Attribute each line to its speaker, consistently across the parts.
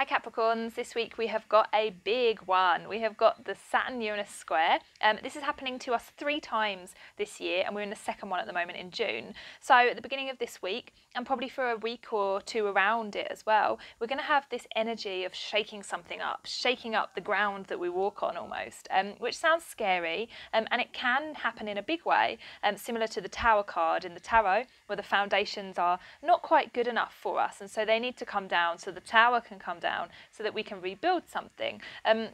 Speaker 1: Hi Capricorns, this week we have got a big one. We have got the Saturn Uranus square. Um, this is happening to us three times this year and we're in the second one at the moment in June. So at the beginning of this week and probably for a week or two around it as well, we're going to have this energy of shaking something up, shaking up the ground that we walk on almost, um, which sounds scary um, and it can happen in a big way, um, similar to the Tower card in the Tarot where the foundations are not quite good enough for us and so they need to come down so the Tower can come down down so that we can rebuild something. Um,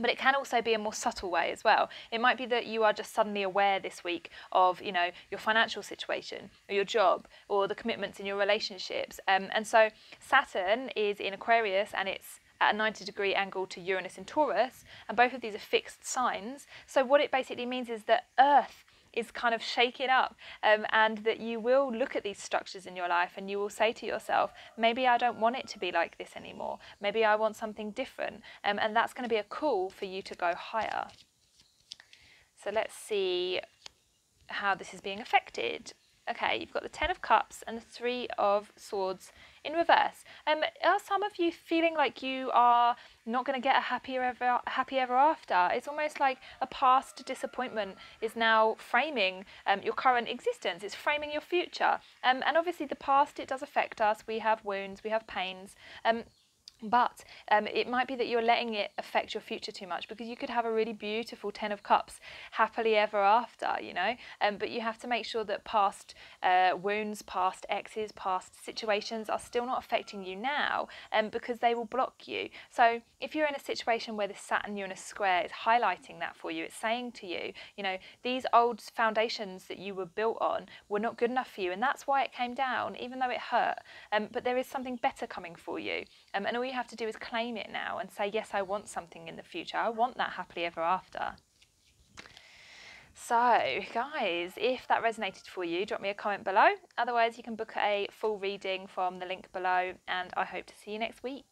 Speaker 1: but it can also be a more subtle way as well. It might be that you are just suddenly aware this week of, you know, your financial situation or your job or the commitments in your relationships. Um, and so Saturn is in Aquarius and it's at a 90 degree angle to Uranus in Taurus, and both of these are fixed signs. So what it basically means is that Earth is kind of shaken up um, and that you will look at these structures in your life and you will say to yourself maybe i don't want it to be like this anymore. Maybe i want something different. Um, and that's going to be a call for you to go higher. So let's see how this is being affected Okay, you've got the Ten of Cups and the Three of Swords in reverse. Um, are some of you feeling like you are not going to get a happier ever, happy ever after? It's almost like a past disappointment is now framing um, your current existence. It's framing your future. Um, and obviously the past, it does affect us. We have wounds, we have pains. Um, but um, it might be that you're letting it affect your future too much because you could have a really beautiful Ten of Cups happily ever after, you know. Um, but you have to make sure that past uh, wounds, past exes, past situations are still not affecting you now um, because they will block you. So if you're in a situation where the Saturn Uranus square is highlighting that for you, it's saying to you, you know, these old foundations that you were built on were not good enough for you, and that's why it came down, even though it hurt. Um, but there is something better coming for you, um, and all you have to do is claim it now and say, yes, I want something in the future. I want that happily ever after. So, guys, if that resonated for you, drop me a comment below. Otherwise, you can book a full reading from the link below, and I hope to see you next week.